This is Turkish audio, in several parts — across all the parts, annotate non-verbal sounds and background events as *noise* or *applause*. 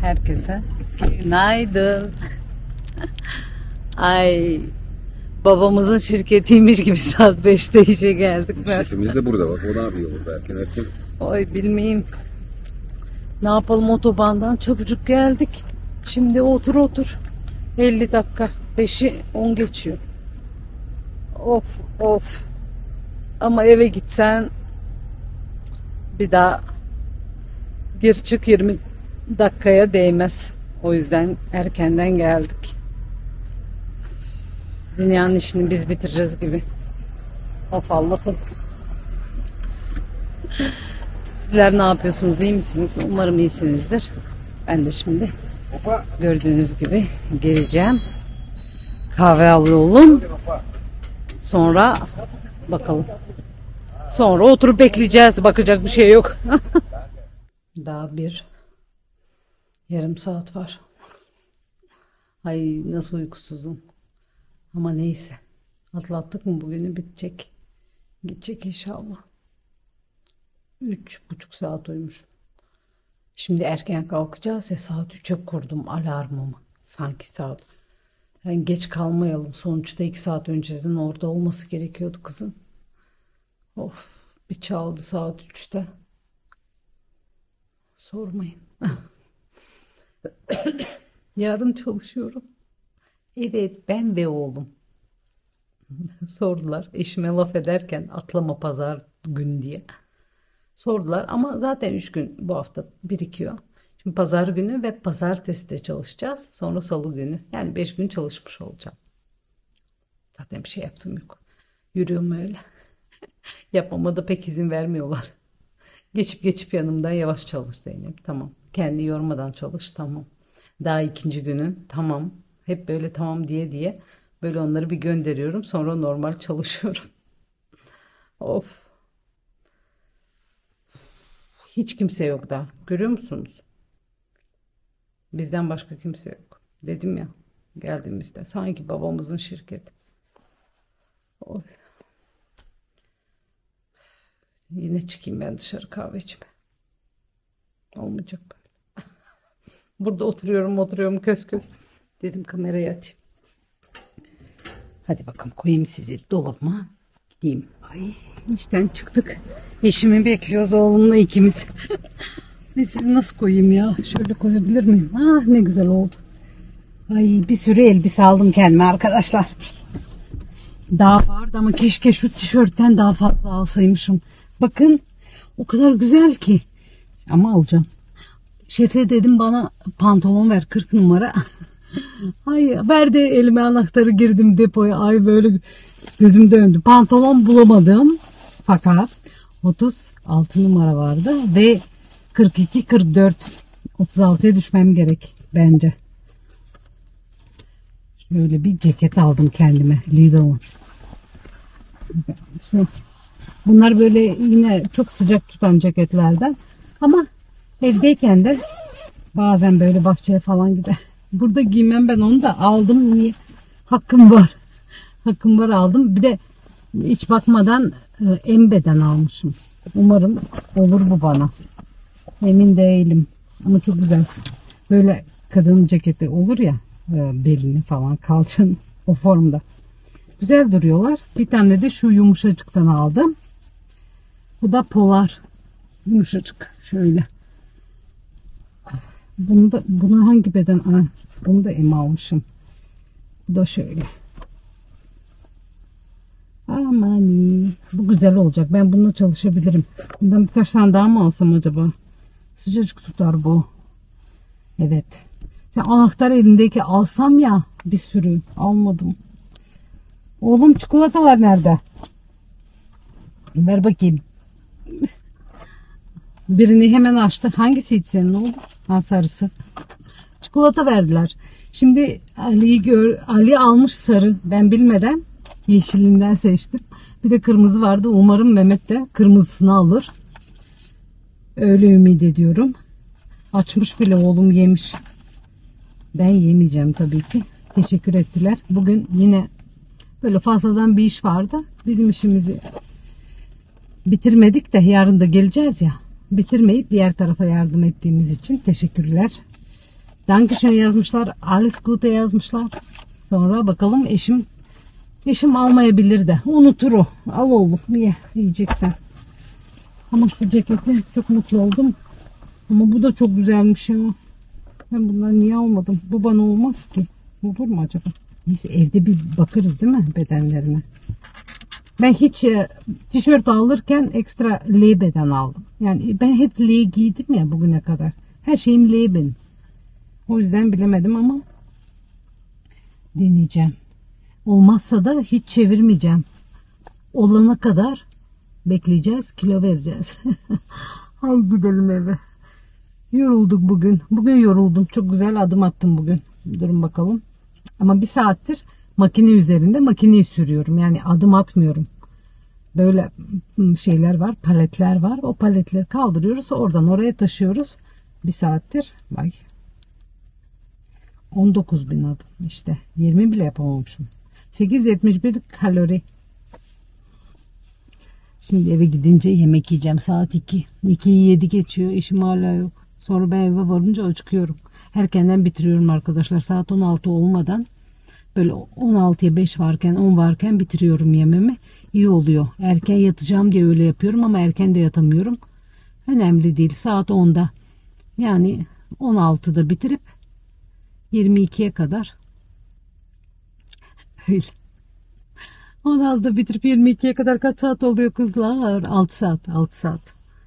herkese günaydın. Ay babamızın şirketiymiş gibi saat 5'te işe geldik. Şefimiz de burada bak. O ne yapıyor burada erken erken? Oy bilmeyeyim. Ne yapalım otobandan çabucak geldik. Şimdi otur otur. 50 dakika. 5'i 10 geçiyor. Of of. Ama eve gitsen bir daha gir çık 20 dakikaya değmez. O yüzden erkenden geldik. Dünyanın işini biz bitireceğiz gibi. Of Allah'ım. Sizler ne yapıyorsunuz? İyi misiniz? Umarım iyisinizdir. Ben de şimdi gördüğünüz gibi geleceğim. Kahve alalım. Sonra bakalım. Sonra oturup bekleyeceğiz. Bakacak bir şey yok. *laughs* Daha bir yarım saat var. Ay nasıl uykusuzum. Ama neyse. Atlattık mı bugünü bitecek. Gidecek inşallah. Üç buçuk saat uyumuşum. Şimdi erken kalkacağız ya saat 3'e kurdum alarmımı. Sanki saat. Yani geç kalmayalım. Sonuçta iki saat önceden orada olması gerekiyordu kızın. Of bir çaldı saat 3'te. Sormayın. *laughs* *coughs* Yarın çalışıyorum. Evet ben ve oğlum. *laughs* Sordular eşime laf ederken atlama pazar gün diye. Sordular ama zaten 3 gün bu hafta birikiyor. Şimdi pazar günü ve pazartesi de çalışacağız. Sonra salı günü. Yani 5 gün çalışmış olacağım. Zaten bir şey yaptım yok. Yürüyorum öyle. *laughs* Yapmama da pek izin vermiyorlar. Geçip geçip yanımdan yavaş çalış Zeynep. Tamam. Kendi yormadan çalış. Tamam. Daha ikinci günün. Tamam. Hep böyle tamam diye diye böyle onları bir gönderiyorum. Sonra normal çalışıyorum. *laughs* of. Hiç kimse yok daha. Görüyor musunuz? Bizden başka kimse yok. Dedim ya geldiğimizde. Sanki babamızın şirketi. Of. Yine çıkayım ben dışarı kahve içmeye. Olmayacak. Burada oturuyorum oturuyorum köz köz. Dedim kamerayı açayım. Hadi bakalım koyayım sizi dolabıma. Gideyim. Ay işten çıktık. Eşimi bekliyoruz oğlumla ikimiz. *laughs* Ay, sizi nasıl koyayım ya? Şöyle koyabilir miyim? Ah ne güzel oldu. Ay bir sürü elbise aldım kendime arkadaşlar. Daha vardı ama keşke şu tişörtten daha fazla alsaymışım. Bakın o kadar güzel ki. Ama alacağım. Şefe dedim bana pantolon ver 40 numara. *laughs* Ay verdi elime anahtarı girdim depoya. Ay böyle gözüm döndü. Pantolon bulamadım. Fakat 36 numara vardı ve 42 44 36'ya düşmem gerek bence. Şöyle bir ceket aldım kendime. Lidl'ın. Bunlar böyle yine çok sıcak tutan ceketlerden. Ama evdeyken de bazen böyle bahçeye falan gider. *laughs* Burada giymem ben onu da aldım. Niye? Hakkım var. *laughs* Hakkım var aldım. Bir de hiç bakmadan e, Embe'den almışım. Umarım olur bu bana. Emin değilim. Ama çok güzel. Böyle kadın ceketi olur ya e, belini falan kalçanın *laughs* o formda. Güzel duruyorlar. Bir tane de şu yumuşacıktan aldım. Bu da polar. Yumuşacık. Şöyle. Bunu da bunu hangi beden? Aa, bunu da em almışım. Bu da şöyle. Aman bu güzel olacak. Ben bununla çalışabilirim. Bundan birkaç tane daha mı alsam acaba? Sıcacık tutar bu. Evet. Sen anahtar elindeki alsam ya bir sürü. Almadım. Oğlum çikolatalar nerede? Ver bakayım. Birini hemen açtık. Hangisiydi senin oğlum? Ha sarısı. Çikolata verdiler. Şimdi Ali'yi gör, Ali almış sarı. Ben bilmeden yeşilinden seçtim. Bir de kırmızı vardı. Umarım Mehmet de kırmızısını alır. Öyle ümit ediyorum. Açmış bile oğlum yemiş. Ben yemeyeceğim tabii ki. Teşekkür ettiler. Bugün yine böyle fazladan bir iş vardı. Bizim işimizi bitirmedik de yarın da geleceğiz ya. Bitirmeyip diğer tarafa yardım ettiğimiz için teşekkürler. Dankeschön yazmışlar. Alles Gute yazmışlar. Sonra bakalım eşim eşim almayabilir de. Unutur o. Al oğlum ye yiyeceksen. Ama şu ceketi çok mutlu oldum. Ama bu da çok güzelmiş ya. Ben bunları niye almadım? Bu bana olmaz ki. Olur mu acaba? Neyse evde bir bakarız değil mi bedenlerine? Ben hiç e, tişört alırken ekstra L beden aldım. Yani ben hep L giydim ya bugüne kadar. Her şeyim L benim. O yüzden bilemedim ama deneyeceğim. Olmazsa da hiç çevirmeyeceğim. Olana kadar bekleyeceğiz, kilo vereceğiz. *laughs* Hay gidelim eve. Yorulduk bugün. Bugün yoruldum. Çok güzel adım attım bugün. Durun bakalım. Ama bir saattir makine üzerinde makineyi sürüyorum. Yani adım atmıyorum. Böyle hmm, şeyler var, paletler var. O paletleri kaldırıyoruz. Oradan oraya taşıyoruz. Bir saattir. Vay. 19 bin adım işte. 20 bile yapamamışım. 871 kalori. Şimdi eve gidince yemek yiyeceğim. Saat 2. 2'yi 7 geçiyor. İşim hala yok. Sonra ben eve varınca acıkıyorum. Erkenden bitiriyorum arkadaşlar. Saat 16 olmadan böyle 16'ya 5 varken 10 varken bitiriyorum yememi. İyi oluyor. Erken yatacağım diye öyle yapıyorum ama erken de yatamıyorum. Önemli değil. Saat 10'da yani 16'da bitirip 22'ye kadar *laughs* öyle. 16'da bitirip 22'ye kadar kaç saat oluyor kızlar? 6 saat, 6 saat.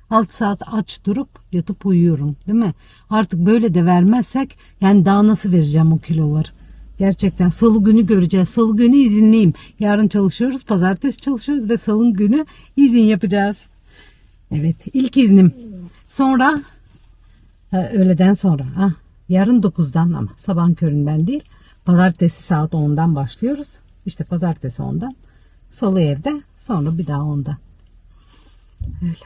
6 saat aç durup yatıp uyuyorum değil mi? Artık böyle de vermezsek yani daha nasıl vereceğim o kiloları? Gerçekten salı günü göreceğiz. Salı günü izinliyim. Yarın çalışıyoruz, pazartesi çalışıyoruz ve salı günü izin yapacağız. Evet ilk iznim. Sonra ha, öğleden sonra. Ha, yarın 9'dan ama sabahın köründen değil. Pazartesi saat 10'dan başlıyoruz. İşte pazartesi 10'dan. Salı evde sonra bir daha 10'dan. Öyle.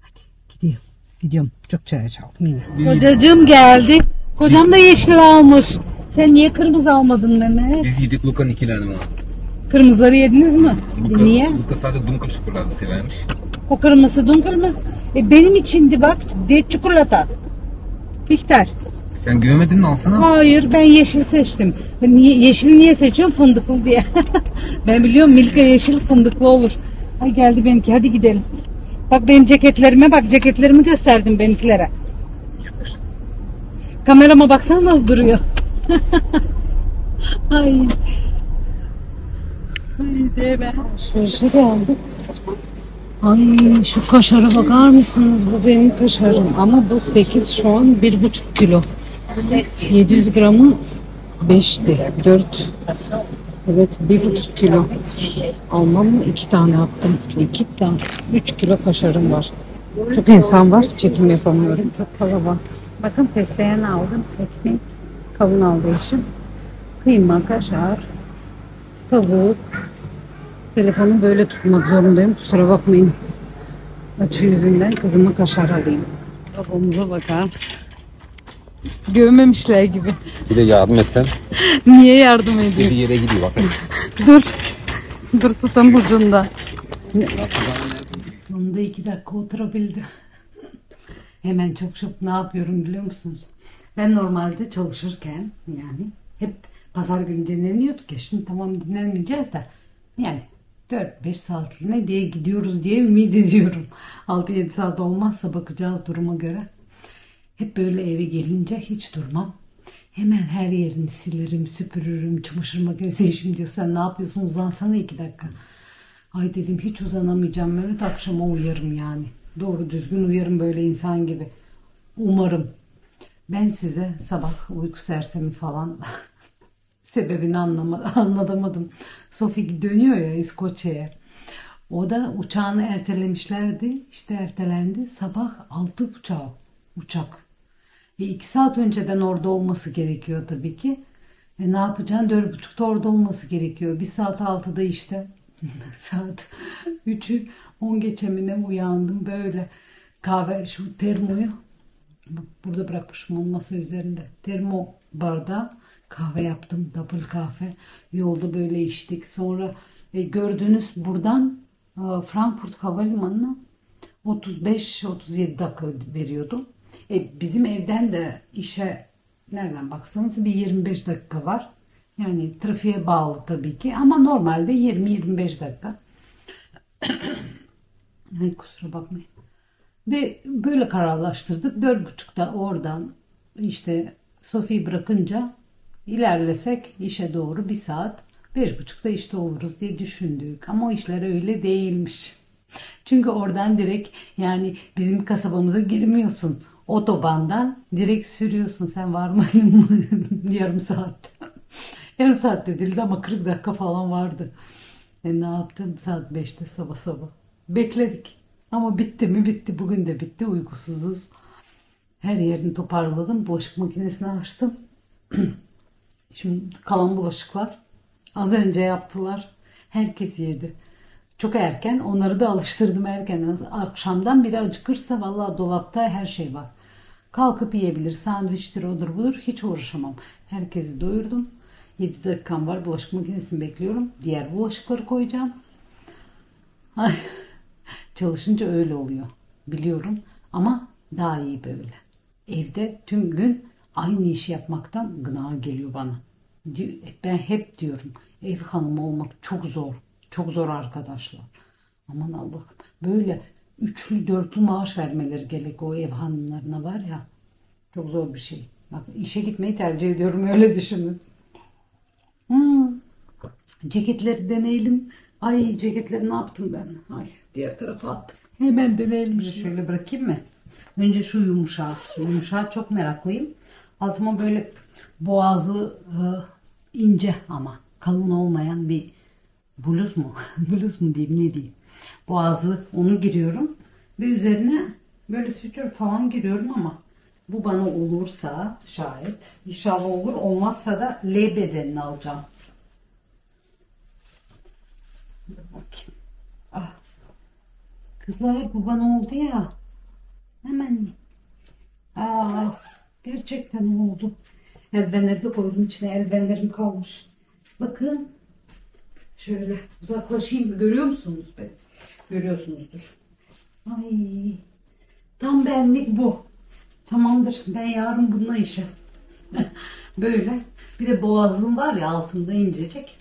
Hadi gidiyorum. Gidiyorum. Çok çay çaldım yine. Kocacığım geldi. Kocam da yeşil almış. Sen niye kırmızı almadın Mehmet? Biz yedik Luka'nın ikilerini Kırmızıları yediniz mi? Luka, Niye? Luka sadece dunkel çikolata severmiş. O kırmızı dunkel mı? E benim içindi bak. De çikolata. Bihter. Sen güvemedin mi alsana? Hayır ben yeşil seçtim. Niye, yeşil niye seçiyorum? Fındıklı diye. *laughs* ben biliyorum Milka yeşil fındıklı olur. Ay geldi benimki hadi gidelim. Bak benim ceketlerime bak ceketlerimi gösterdim benimkilere. Kamerama baksana nasıl duruyor. *laughs* Ay. Ay de ben. Alışverişe geldik. Ay şu kaşara bakar mısınız? Bu benim kaşarım. Ama bu 8 şu an 1,5 kilo. 700 gramı 5'ti. 4. Evet 1,5 kilo. Almam mı? 2 tane attım. 2 tane. 3 kilo kaşarım var. Çok insan var. Çekim yapamıyorum. Çok kalabalık. Bakın fesleğen aldım. Ekmek. Kavun aldı eşim. Kıyma, kaşar, tavuk. Telefonu böyle tutmak zorundayım. Kusura bakmayın. Açı yüzünden kızıma kaşar alayım. Babamıza bakar mısın? Görmemişler gibi. Bir de yardım etsen. Niye yardım edeyim? Bir yere gidiyor bak. Dur. Dur tutam ucunda. Sonunda iki dakika oturabildi. Hemen çok çok ne yapıyorum biliyor musunuz? Ben normalde çalışırken yani hep pazar günü dinleniyorduk ya. Şimdi tamam dinlenmeyeceğiz de yani 4-5 saatliğine diye gidiyoruz diye ümit ediyorum. 6-7 saat olmazsa bakacağız duruma göre. Hep böyle eve gelince hiç durmam. Hemen her yerini silerim, süpürürüm, çamaşır makinesi işim diyor. Sen ne yapıyorsun uzansana iki dakika. Ay dedim hiç uzanamayacağım Mehmet akşama uyarım yani. Doğru düzgün uyarım böyle insan gibi. Umarım. Ben size sabah uyku sersemi falan *laughs* sebebini anlamadım, anlatamadım. Sophie dönüyor ya İskoçya'ya. O da uçağını ertelemişlerdi. İşte ertelendi. Sabah altı uçağı uçak. E, iki saat önceden orada olması gerekiyor tabii ki. E, ne yapacaksın? Dört buçukta orada olması gerekiyor. Bir saat altıda işte. *laughs* saat üçü on geçemine uyandım böyle. Kahve şu termoyu burada bırakmışım masa üzerinde. Termo bardağı kahve yaptım. Double kahve. Yolda böyle içtik. Sonra e, gördüğünüz buradan e, Frankfurt Havalimanı'na 35-37 dakika veriyordu. E, bizim evden de işe nereden baksanız bir 25 dakika var. Yani trafiğe bağlı tabii ki ama normalde 20-25 dakika. *coughs* Ay kusura bakmayın. Ve böyle kararlaştırdık. Dört buçukta oradan işte Sofi'yi bırakınca ilerlesek işe doğru bir saat. Beş buçukta işte oluruz diye düşündük. Ama o işler öyle değilmiş. Çünkü oradan direkt yani bizim kasabamıza girmiyorsun. Otobandan direkt sürüyorsun. Sen var mı *laughs* yarım saatte. yarım saatte değildi ama 40 dakika falan vardı. E ne yaptım saat 5'te sabah sabah. Bekledik. Ama bitti mi bitti. Bugün de bitti. Uykusuzuz. Her yerini toparladım. Bulaşık makinesini açtım. *clears throat* Şimdi kalan bulaşıklar az önce yaptılar. Herkes yedi. Çok erken. Onları da alıştırdım erken. Akşamdan biri acıkırsa vallahi dolapta her şey var. Kalkıp yiyebilir. Sandviçtir odur budur. Hiç uğraşamam. Herkesi doyurdum. 7 dakikam var. Bulaşık makinesini bekliyorum. Diğer bulaşıkları koyacağım. Ay, çalışınca öyle oluyor. Biliyorum. Ama daha iyi böyle. Evde tüm gün aynı işi yapmaktan gına geliyor bana. Ben hep diyorum ev hanımı olmak çok zor. Çok zor arkadaşlar. Aman Allah'ım. Böyle üçlü dörtlü maaş vermeleri gerek o ev hanımlarına var ya. Çok zor bir şey. Bak işe gitmeyi tercih ediyorum öyle düşünün. Hmm. Ceketleri deneyelim. Ay ceketleri ne yaptım ben? Ay diğer tarafa attım. Hemen deneyelim. Şöyle bırakayım mı? Önce şu yumuşağı. Yumuşağı çok meraklıyım. Altıma böyle boğazlı e, ince ama kalın olmayan bir bluz mu? *laughs* bluz mu diyeyim ne diyeyim. Boğazlı onu giriyorum. Ve üzerine böyle sütür falan giriyorum ama bu bana olursa şayet inşallah olur. Olmazsa da L bedenini alacağım. Dur bakayım. Ah. Kızlar bu bana oldu ya. Hemen. Aa, gerçekten oldu. Eldivenleri de koydum içine. Eldivenlerim kalmış. Bakın. Şöyle uzaklaşayım. Görüyor musunuz beni? Görüyorsunuzdur. Ay. Tam benlik bu. Tamamdır. Ben yarın bununla işe. *laughs* Böyle. Bir de boğazlığım var ya altında incecik.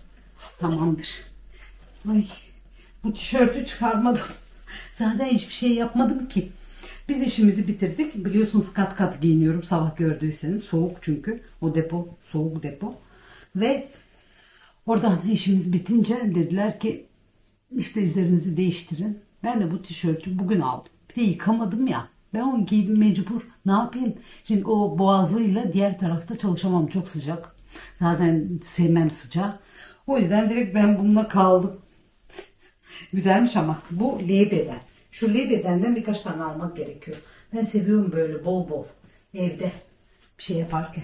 Tamamdır. Ay. Bu tişörtü çıkarmadım. *laughs* Zaten hiçbir şey yapmadım ki. Biz işimizi bitirdik. Biliyorsunuz kat kat giyiniyorum sabah gördüyseniz. Soğuk çünkü. O depo soğuk depo. Ve oradan işimiz bitince dediler ki işte üzerinizi değiştirin. Ben de bu tişörtü bugün aldım. Bir de yıkamadım ya. Ben onu giydim mecbur. Ne yapayım? Şimdi o boğazlıyla diğer tarafta çalışamam. Çok sıcak. Zaten sevmem sıcak. O yüzden direkt ben bununla kaldım. Güzelmiş ama bu L beden. Şu L bedenden birkaç tane almak gerekiyor. Ben seviyorum böyle bol bol evde bir şey yaparken.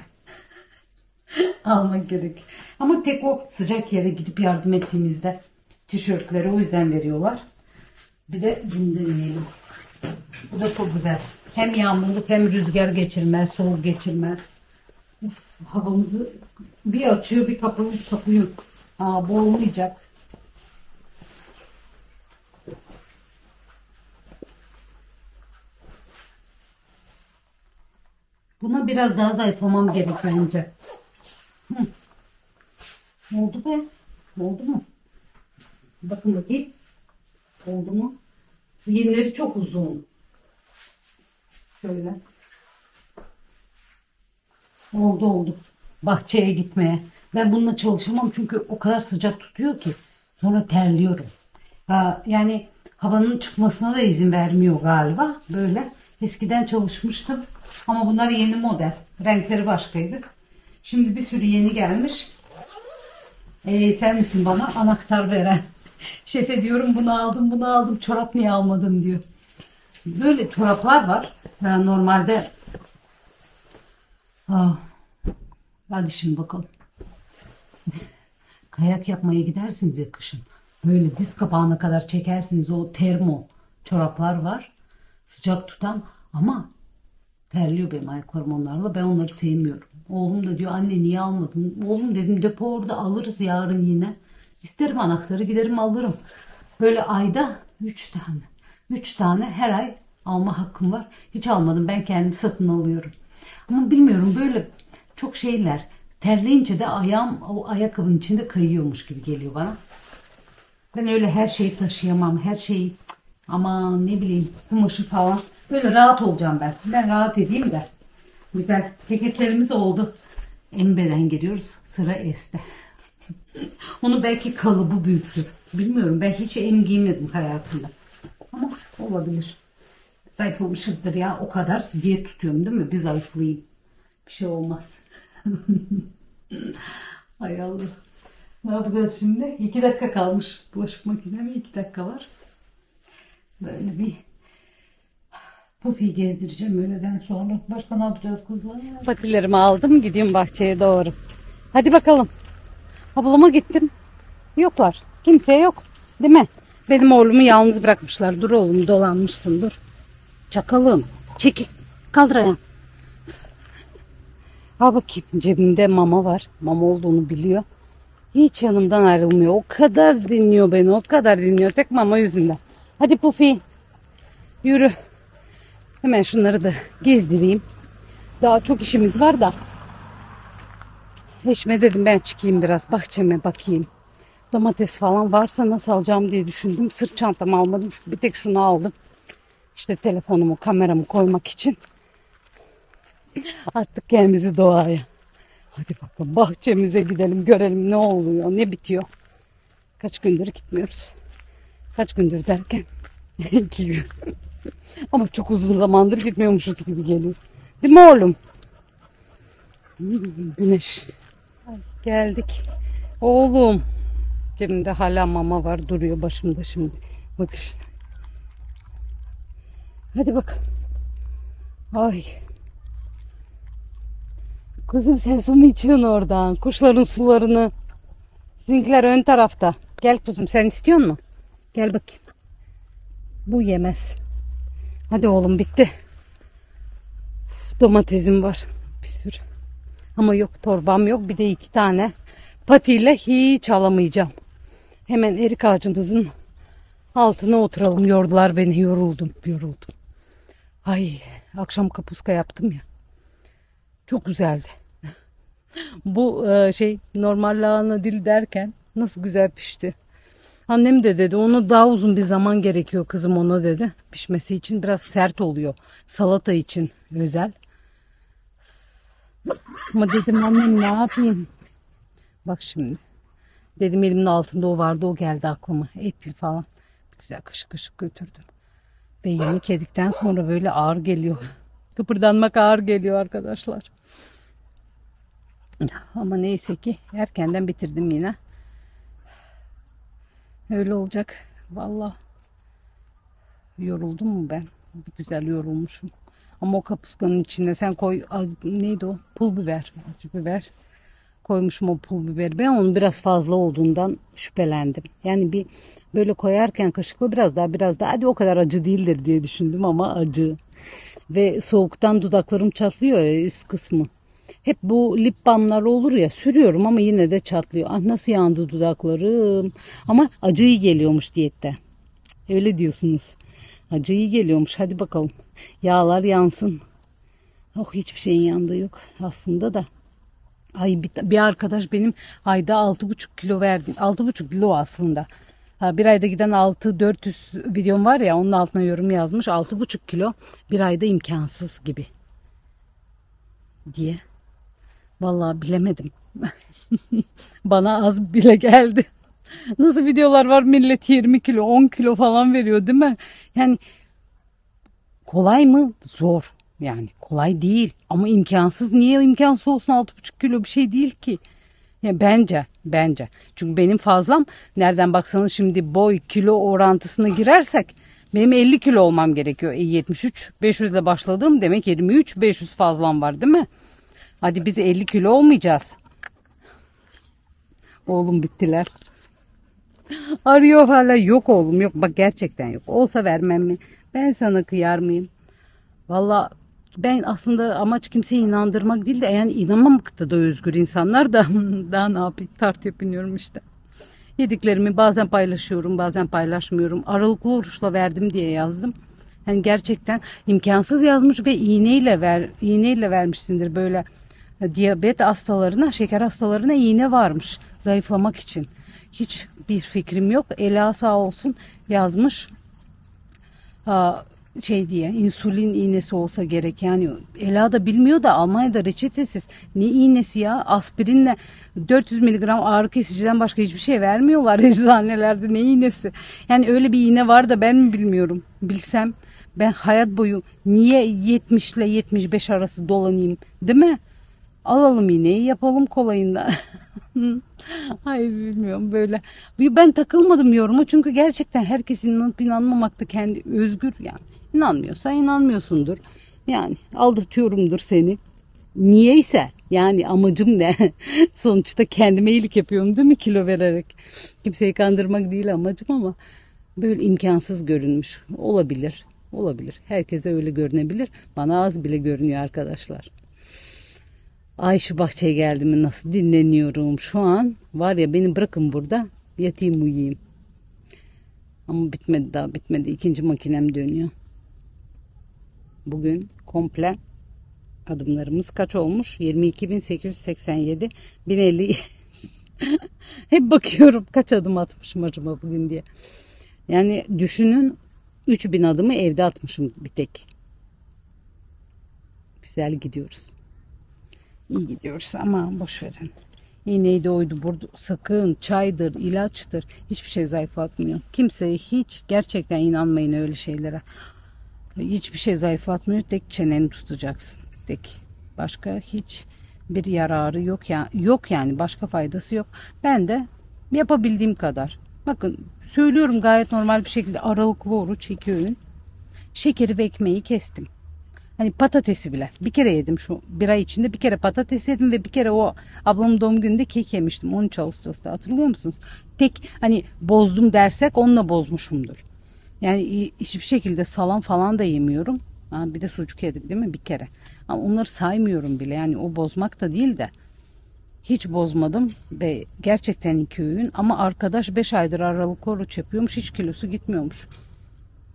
*laughs* almak gerek. Ama tek o sıcak yere gidip yardım ettiğimizde tişörtleri o yüzden veriyorlar. Bir de bunu deneyelim. Bu da çok güzel. Hem yağmurluk hem rüzgar geçirmez, soğuk geçirmez. Uf, havamızı bir açıyor bir kapıyor, kapıyor. Aa, bu olmayacak. Buna biraz daha zayıflamam gerek bence. Hı. Oldu be. Oldu mu? Bakın bakayım. Oldu mu? Yemleri çok uzun. Şöyle. Oldu oldu. Bahçeye gitmeye. Ben bununla çalışamam çünkü o kadar sıcak tutuyor ki. Sonra terliyorum. Ha, yani havanın çıkmasına da izin vermiyor galiba. Böyle. Eskiden çalışmıştım. Ama bunlar yeni model. Renkleri başkaydı. Şimdi bir sürü yeni gelmiş. Ee, sen misin bana anahtar veren? *laughs* Şefe diyorum bunu aldım bunu aldım. Çorap niye almadın diyor. Böyle çoraplar var. Yani normalde Aa, hadi şimdi bakalım. *laughs* Kayak yapmaya gidersiniz ya kışın. Böyle diz kapağına kadar çekersiniz o termo çoraplar var. Sıcak tutan ama terliyor benim ayaklarım onlarla. Ben onları sevmiyorum. Oğlum da diyor anne niye almadın? Oğlum dedim depo orada alırız yarın yine. İsterim anahtarı giderim alırım. Böyle ayda 3 tane. 3 tane her ay alma hakkım var. Hiç almadım. Ben kendim satın alıyorum. Ama bilmiyorum böyle çok şeyler. Terleyince de ayağım o ayakkabının içinde kayıyormuş gibi geliyor bana. Ben öyle her şeyi taşıyamam. Her şeyi aman ne bileyim kumaşı falan. Böyle rahat olacağım ben. Ben rahat edeyim de. Güzel ceketlerimiz oldu. Embe'den giriyoruz. Sıra S'te. *laughs* Onu belki kalıbı büyüktü. Bilmiyorum. Ben hiç em giymedim hayatımda. Ama olabilir. Zayıflamışızdır ya o kadar diye tutuyorum değil mi? Bir zayıflayayım. Bir şey olmaz. *laughs* Hay Allah. Ne yapacağız şimdi? İki dakika kalmış. Bulaşık makinemi iki dakika var. Böyle bir Pufi'yi gezdireceğim öğleden sonra. Başka ne yapacağız kızlar? Patilerimi aldım gidiyorum bahçeye doğru. Hadi bakalım. Ablama gittim. Yoklar. Kimse yok. Değil mi? Benim oğlumu yalnız bırakmışlar. Dur oğlum dolanmışsın dur. Çakalım. Çekil. Kaldır ayağını. Al bakayım cebimde mama var. Mama olduğunu biliyor. Hiç yanımdan ayrılmıyor. O kadar dinliyor beni. O kadar dinliyor. Tek mama yüzünden. Hadi Pufi. Yürü. Hemen şunları da gezdireyim. Daha çok işimiz var da. Eşime dedim ben çıkayım biraz bahçeme bakayım. Domates falan varsa nasıl alacağım diye düşündüm. Sırt çantamı almadım. Bir tek şunu aldım. İşte telefonumu, kameramı koymak için. Attık kendimizi doğaya. Hadi bakalım bahçemize gidelim görelim ne oluyor ne bitiyor. Kaç gündür gitmiyoruz. Kaç gündür derken iki gün. Ama çok uzun zamandır gitmiyormuşuz gibi geliyor. Değil mi oğlum? Güneş. Ay, geldik. Oğlum. Cebimde hala mama var duruyor başımda şimdi. Bak işte. Hadi bak. Ay. Kızım sen su mu içiyorsun oradan? Kuşların sularını. Sizinkiler ön tarafta. Gel kuzum sen istiyor musun? Gel bakayım. Bu yemez. Hadi oğlum bitti. Domatesim var. Bir sürü. Ama yok torbam yok. Bir de iki tane patiyle hiç alamayacağım. Hemen erik ağacımızın altına oturalım. Yordular beni. Yoruldum. Yoruldum. Ay akşam kapuska yaptım ya. Çok güzeldi. *laughs* Bu e, şey normal lahana dil derken nasıl güzel pişti. Annem de dedi onu daha uzun bir zaman gerekiyor kızım ona dedi. Pişmesi için biraz sert oluyor. Salata için özel. Ama dedim annem ne yapayım? Bak şimdi. Dedim elimin altında o vardı o geldi aklıma. Etli falan. Güzel kışık kışık götürdüm. Ve yemek yedikten sonra böyle ağır geliyor. *laughs* Kıpırdanmak ağır geliyor arkadaşlar. Ama neyse ki erkenden bitirdim yine. Öyle olacak. Vallahi yoruldum mu ben? Bir güzel yorulmuşum. Ama o kapuskanın içinde sen koy neydi o? Pul biber. Acı biber. Koymuşum o pul biberi. Ben onun biraz fazla olduğundan şüphelendim. Yani bir böyle koyarken kaşıkla biraz daha biraz daha hadi o kadar acı değildir diye düşündüm ama acı. Ve soğuktan dudaklarım çatlıyor ya üst kısmı. Hep bu lip balmlar olur ya sürüyorum ama yine de çatlıyor. Ah nasıl yandı dudaklarım. Ama acı iyi geliyormuş diyette. Öyle diyorsunuz. Acı iyi geliyormuş. Hadi bakalım. Yağlar yansın. Oh hiçbir şeyin yandığı yok aslında da. Ay bir, bir arkadaş benim ayda 6,5 kilo verdi. 6,5 kilo aslında. Ha, bir ayda giden 6 400 videom var ya onun altına yorum yazmış. 6,5 kilo bir ayda imkansız gibi diye. Vallahi bilemedim. *laughs* Bana az bile geldi. Nasıl videolar var millet 20 kilo 10 kilo falan veriyor değil mi? Yani kolay mı? Zor. Yani kolay değil ama imkansız. Niye imkansız olsun 6,5 kilo bir şey değil ki. Ya bence, bence. Çünkü benim fazlam nereden baksanız şimdi boy kilo orantısına girersek benim 50 kilo olmam gerekiyor. E, 73 500 ile başladığım demek 23 500 fazlam var değil mi? Hadi biz 50 kilo olmayacağız. Oğlum bittiler. Arıyor hala yok oğlum yok bak gerçekten yok. Olsa vermem mi? Ben sana kıyar mıyım? Valla ben aslında amaç kimseyi inandırmak değil de yani inanmamakta da özgür insanlar da *laughs* daha ne yapayım tartıya biniyorum işte. Yediklerimi bazen paylaşıyorum bazen paylaşmıyorum. Aralıklı oruçla verdim diye yazdım. Yani gerçekten imkansız yazmış ve iğneyle ver iğneyle vermişsindir böyle diyabet hastalarına, şeker hastalarına iğne varmış zayıflamak için. Hiç bir fikrim yok. Ela sağ olsun yazmış. Şey diye insülin iğnesi olsa gerek. Yani Ela da bilmiyor da Almanya'da reçetesiz. Ne iğnesi ya? Aspirinle 400 miligram ağrı kesiciden başka hiçbir şey vermiyorlar *laughs* eczanelerde. Ne iğnesi? Yani öyle bir iğne var da ben mi bilmiyorum? Bilsem. Ben hayat boyu niye 70 ile 75 arası dolanayım? Değil mi alalım iğneyi yapalım kolayında *laughs* Ay bilmiyorum böyle. Ben takılmadım yoruma çünkü gerçekten herkes inanıp inanmamakta kendi özgür yani. İnanmıyorsa inanmıyorsundur. Yani aldatıyorumdur seni. Niyeyse yani amacım ne? *laughs* Sonuçta kendime iyilik yapıyorum değil mi kilo vererek? Kimseyi kandırmak değil amacım ama böyle imkansız görünmüş. Olabilir. Olabilir. Herkese öyle görünebilir. Bana az bile görünüyor arkadaşlar. Ay şu bahçeye geldim nasıl dinleniyorum şu an. Var ya beni bırakın burada yatayım uyuyayım. Ama bitmedi daha bitmedi. İkinci makinem dönüyor. Bugün komple adımlarımız kaç olmuş? 22.887 1050 *laughs* Hep bakıyorum kaç adım atmışım acaba bugün diye. Yani düşünün 3000 adımı evde atmışım bir tek. Güzel gidiyoruz. İyi gidiyoruz ama boş verin. İğneydi oydu burada sakın çaydır ilaçtır hiçbir şey zayıflatmıyor. Kimseye hiç gerçekten inanmayın öyle şeylere. Hiçbir şey zayıflatmıyor tek çeneni tutacaksın. Tek başka hiç bir yararı yok ya yok yani başka faydası yok. Ben de yapabildiğim kadar. Bakın söylüyorum gayet normal bir şekilde aralıklı oruç iki öğün. Şekeri ve ekmeği kestim. Hani patatesi bile. Bir kere yedim şu bir ay içinde bir kere patates yedim ve bir kere o ablamın doğum gününde kek yemiştim 13 Ağustos'ta hatırlıyor musunuz? Tek hani bozdum dersek onunla bozmuşumdur. Yani hiçbir şekilde salam falan da yemiyorum. Ha, bir de sucuk yedik değil mi bir kere. Ama onları saymıyorum bile yani o bozmak da değil de. Hiç bozmadım ve gerçekten iki öğün ama arkadaş 5 aydır aralıklı oruç yapıyormuş hiç kilosu gitmiyormuş.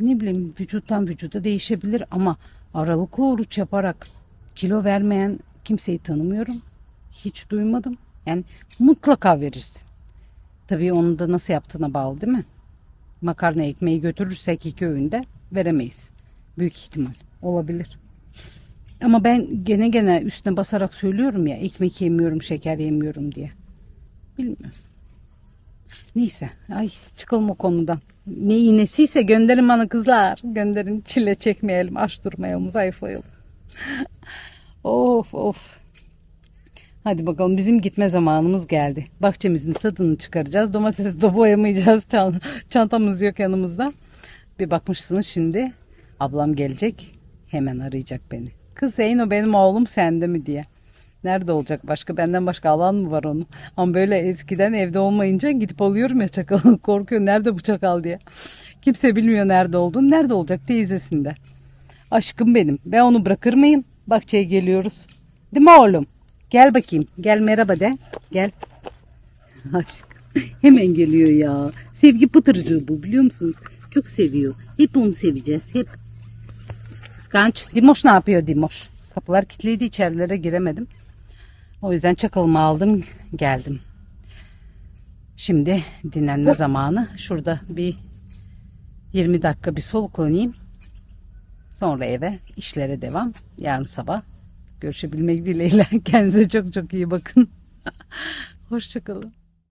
Ne bileyim vücuttan vücuda değişebilir ama aralıklı oruç yaparak kilo vermeyen kimseyi tanımıyorum. Hiç duymadım. Yani mutlaka verirsin. Tabii onu da nasıl yaptığına bağlı değil mi? Makarna ekmeği götürürsek iki öğünde veremeyiz. Büyük ihtimal. Olabilir. Ama ben gene gene üstüne basarak söylüyorum ya ekmek yemiyorum, şeker yemiyorum diye. Bilmiyorum. Neyse. Ay çıkalım o konudan. Ne iğnesiyse gönderin bana kızlar. Gönderin çile çekmeyelim. Aç durmayalım. Zayıflayalım. *laughs* of of. Hadi bakalım bizim gitme zamanımız geldi. Bahçemizin tadını çıkaracağız. Domatesi de boyamayacağız. Çantamız yok yanımızda. Bir bakmışsınız şimdi. Ablam gelecek. Hemen arayacak beni. Kız Zeyno benim oğlum sende mi diye. Nerede olacak başka? Benden başka alan mı var onun? Ama böyle eskiden evde olmayınca gidip alıyorum ya çakalı. *laughs* Korkuyor nerede bu çakal diye. Kimse bilmiyor nerede olduğunu. Nerede olacak teyzesinde. Aşkım benim. Ben onu bırakır mıyım? Bahçeye geliyoruz. Değil mi oğlum? Gel bakayım. Gel merhaba de. Gel. *laughs* Aşkım. Hemen geliyor ya. Sevgi pıtırcığı bu biliyor musunuz? Çok seviyor. Hep onu seveceğiz. Hep. Kıskanç. Dimoş ne yapıyor Dimoş? Kapılar kilitliydi içerilere giremedim. O yüzden çakalımı aldım geldim. Şimdi dinlenme zamanı. Şurada bir 20 dakika bir soluklanayım. Sonra eve işlere devam. Yarın sabah görüşebilmek dileğiyle. *laughs* Kendinize çok çok iyi bakın. *laughs* Hoşçakalın.